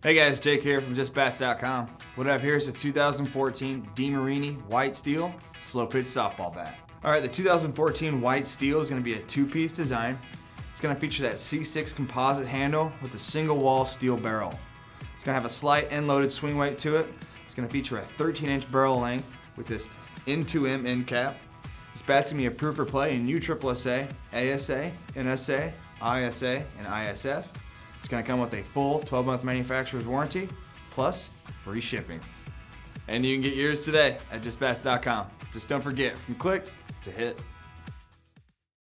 Hey guys, Jake here from JustBats.com. What I have here is a 2014 DeMarini White Steel Slow Pitch Softball Bat. All right, the 2014 White Steel is gonna be a two-piece design. It's gonna feature that C6 composite handle with a single wall steel barrel. It's gonna have a slight end-loaded swing weight to it. It's gonna feature a 13-inch barrel length with this N2M end cap. This bat's gonna be approved for play in USSSA, ASA, NSA, ISA, and ISF. It's gonna come with a full 12 month manufacturer's warranty, plus free shipping. And you can get yours today at justbats.com. Just don't forget, from click to hit.